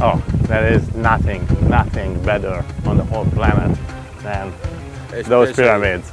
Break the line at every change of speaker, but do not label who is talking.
Oh, there is nothing, nothing better on the whole planet than those pyramids.